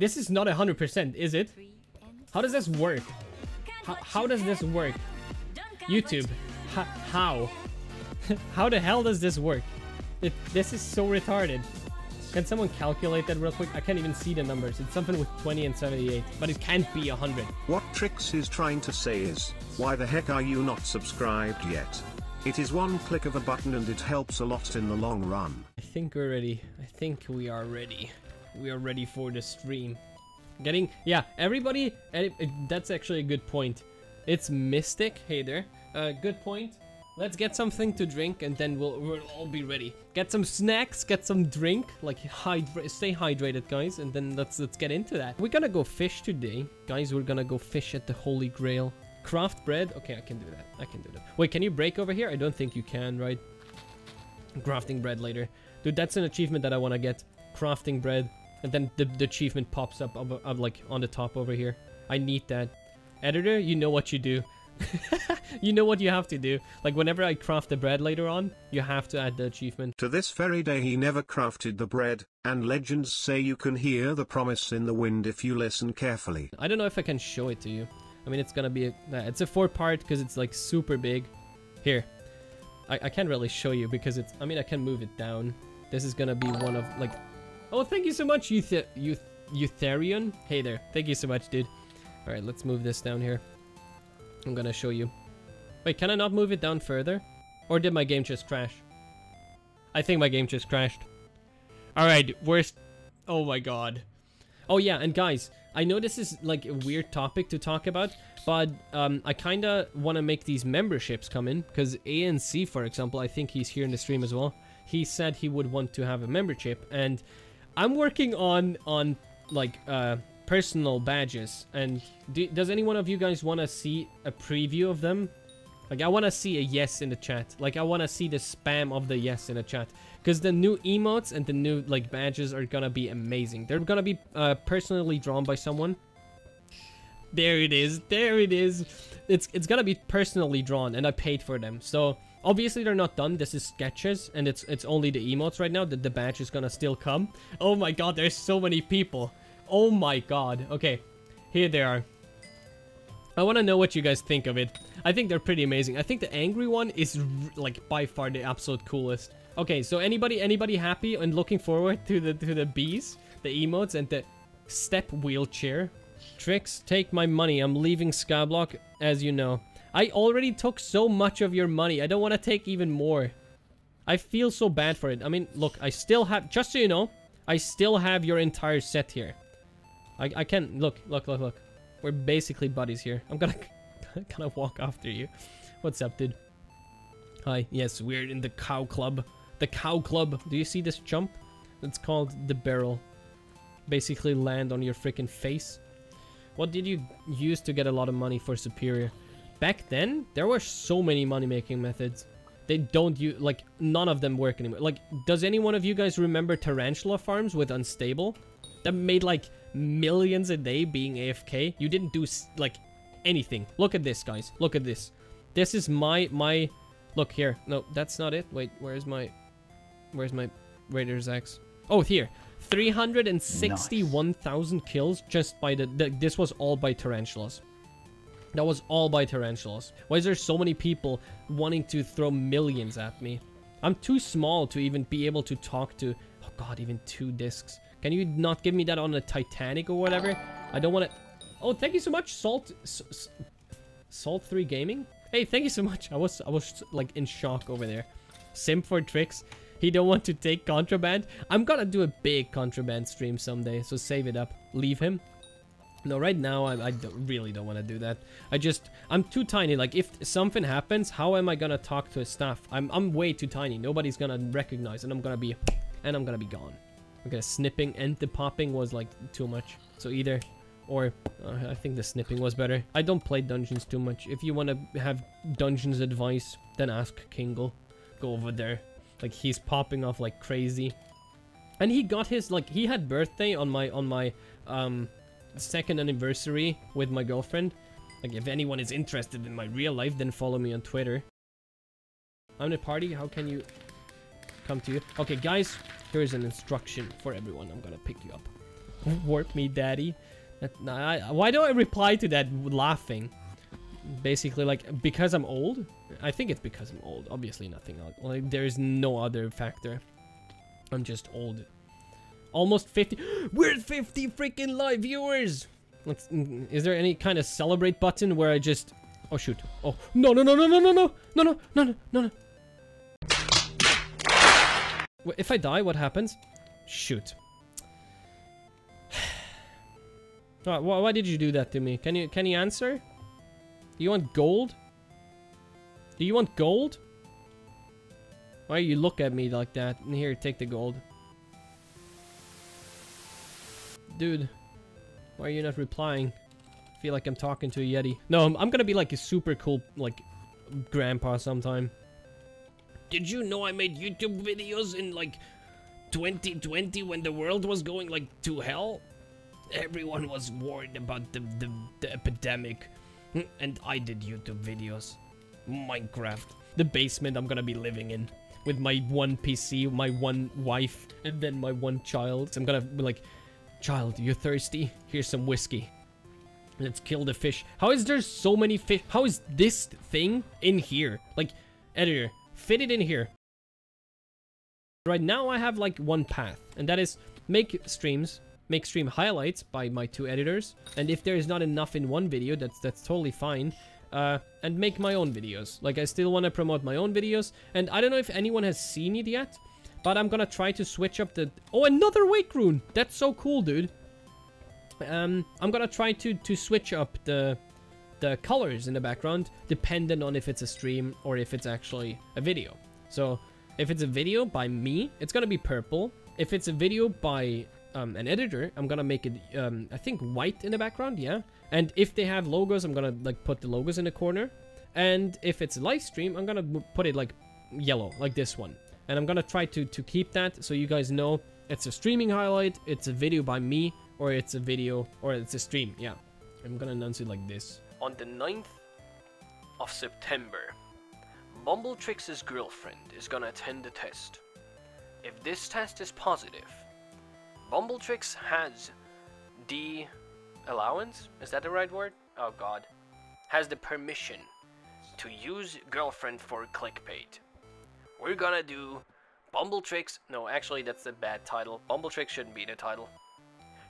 This is not 100%, is it? How does this work? How, how does this work? YouTube, H how? how the hell does this work? It, this is so retarded. Can someone calculate that real quick? I can't even see the numbers. It's something with 20 and 78, but it can't be 100. What Trix is trying to say is, why the heck are you not subscribed yet? It is one click of a button and it helps a lot in the long run. I think we're ready. I think we are ready. We are ready for the stream. Getting, yeah, everybody, that's actually a good point. It's Mystic. Hey there. Uh, good point. Let's get something to drink and then we'll, we'll all be ready. Get some snacks, get some drink, like hydra stay hydrated guys, and then let's let's get into that. We're gonna go fish today. Guys, we're gonna go fish at the Holy Grail. Craft bread. Okay, I can do that. I can do that. Wait, can you break over here? I don't think you can, right? Crafting bread later. Dude, that's an achievement that I want to get. Crafting bread. And then the, the achievement pops up, up, up like on the top over here. I need that. Editor, you know what you do. you know what you have to do. Like whenever I craft the bread later on, you have to add the achievement. To this very day he never crafted the bread, and legends say you can hear the promise in the wind if you listen carefully. I don't know if I can show it to you. I mean, it's gonna be, a, uh, it's a four part because it's like super big. Here, I, I can't really show you because it's, I mean, I can move it down. This is gonna be one of like, oh, thank you so much, Euth Euth Eutherion. Hey there, thank you so much, dude. All right, let's move this down here. I'm gonna show you. Wait, can I not move it down further? Or did my game just crash? I think my game just crashed. Alright, worst... Oh my god. Oh yeah, and guys, I know this is like a weird topic to talk about, but um, I kinda want to make these memberships come in, because ANC, for example, I think he's here in the stream as well. He said he would want to have a membership, and I'm working on, on like, uh, personal badges. And do, does any one of you guys want to see a preview of them? Like, I want to see a yes in the chat. Like, I want to see the spam of the yes in the chat. Because the new emotes and the new, like, badges are gonna be amazing. They're gonna be uh, personally drawn by someone. There it is. There it is. It's, it's gonna be personally drawn, and I paid for them. So, obviously they're not done. This is sketches, and it's it's only the emotes right now. That the badge is gonna still come. Oh my god, there's so many people. Oh my god. Okay, here they are. I want to know what you guys think of it. I think they're pretty amazing. I think the angry one is like by far the absolute coolest. Okay, so anybody anybody happy and looking forward to the to the bees, the emotes, and the step wheelchair? Tricks, take my money. I'm leaving Skyblock, as you know. I already took so much of your money. I don't want to take even more. I feel so bad for it. I mean, look, I still have, just so you know, I still have your entire set here. I, I can look, look, look, look. We're basically buddies here. I'm gonna gonna walk after you. What's up, dude? Hi. Yes, we're in the cow club. The cow club. Do you see this jump? It's called the barrel. Basically land on your freaking face. What did you use to get a lot of money for Superior? Back then, there were so many money-making methods. They don't use, like, none of them work anymore. Like, does any one of you guys remember tarantula farms with Unstable? That made, like, millions a day being AFK. You didn't do like anything. Look at this, guys. Look at this. This is my my. Look here. No, that's not it. Wait, where's my, where's my Raider's Axe? Oh, here. 361,000 nice. kills just by the, the. This was all by tarantulas. That was all by tarantulas. Why is there so many people wanting to throw millions at me? I'm too small to even be able to talk to. Oh god, even two discs. Can you not give me that on the Titanic or whatever? I don't want to... Oh, thank you so much, Salt... Salt 3 Gaming? Hey, thank you so much. I was, I was like in shock over there. Simp for tricks. He don't want to take contraband. I'm gonna do a big contraband stream someday, so save it up. Leave him. No, right now, I, I don't, really don't want to do that. I just, I'm too tiny. Like, if something happens, how am I gonna talk to a staff? I'm, I'm way too tiny. Nobody's gonna recognize, and I'm gonna be, and I'm gonna be gone. Okay, snipping and the popping was like too much. So either or uh, I think the snipping was better. I don't play dungeons too much. If you want to have dungeons advice, then ask Kingle. Go over there. Like he's popping off like crazy. And he got his like he had birthday on my on my um second anniversary with my girlfriend. Like if anyone is interested in my real life, then follow me on Twitter. I'm in a party. How can you come to you? Okay, guys, Here's an instruction for everyone. I'm gonna pick you up. Warp me, daddy. That, I, why do I reply to that laughing? Basically, like, because I'm old? I think it's because I'm old. Obviously, nothing else. Like, there's no other factor. I'm just old. Almost 50. We're at 50 freaking live viewers! Let's, is there any kind of celebrate button where I just... Oh, shoot. Oh, no, no, no, no, no, no, no, no, no, no, no, no, no. If I die, what happens? Shoot. why, why did you do that to me? Can you can you answer? Do you want gold? Do you want gold? Why you look at me like that? Here, take the gold. Dude, why are you not replying? I feel like I'm talking to a Yeti. No, I'm, I'm gonna be like a super cool, like, grandpa sometime. Did you know I made YouTube videos in like 2020 when the world was going like to hell? Everyone was worried about the, the, the epidemic. Hmm, and I did YouTube videos. Minecraft. The basement I'm gonna be living in. With my one PC, my one wife, and then my one child. So I'm gonna like, Child, you're thirsty? Here's some whiskey. Let's kill the fish. How is there so many fish? How is this thing in here? Like, editor, fit it in here. Right now I have like one path, and that is make streams, make stream highlights by my two editors, and if there is not enough in one video, that's that's totally fine. Uh, and make my own videos. Like I still want to promote my own videos, and I don't know if anyone has seen it yet, but I'm gonna try to switch up the... Oh, another wake rune! That's so cool, dude. Um, I'm gonna try to to switch up the the colors in the background, depending on if it's a stream or if it's actually a video. So if it's a video by me, it's gonna be purple. If it's a video by um, an editor, I'm gonna make it, um, I think white in the background, yeah. And if they have logos, I'm gonna like put the logos in the corner. And if it's a live stream, I'm gonna put it like yellow, like this one. And I'm gonna try to, to keep that so you guys know it's a streaming highlight, it's a video by me, or it's a video, or it's a stream, yeah. I'm gonna announce it like this. On the 9th of September, BumbleTrixx's girlfriend is gonna attend the test. If this test is positive, Bumbletrix has the allowance? Is that the right word? Oh god. Has the permission to use girlfriend for clickbait. We're gonna do BumbleTrixx. No, actually, that's a bad title. BumbleTrixx shouldn't be the title.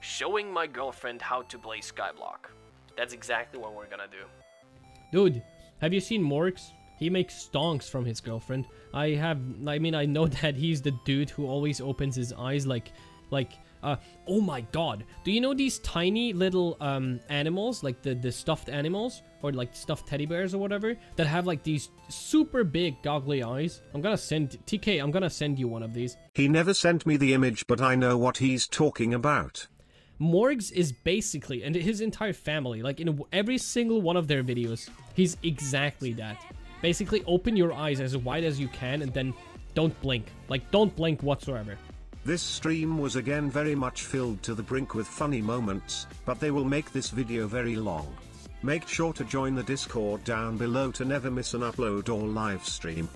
Showing my girlfriend how to play Skyblock. That's exactly what we're gonna do. Dude, have you seen Morgz? He makes stonks from his girlfriend. I have, I mean, I know that he's the dude who always opens his eyes like, like, uh, oh my god. Do you know these tiny little, um, animals, like the, the stuffed animals? Or like stuffed teddy bears or whatever, that have like these super big goggly eyes? I'm gonna send, TK, I'm gonna send you one of these. He never sent me the image but I know what he's talking about. Morgz is basically, and his entire family, like in every single one of their videos, he's exactly that. Basically, open your eyes as wide as you can and then don't blink. Like, don't blink whatsoever. This stream was again very much filled to the brink with funny moments, but they will make this video very long. Make sure to join the Discord down below to never miss an upload or live stream.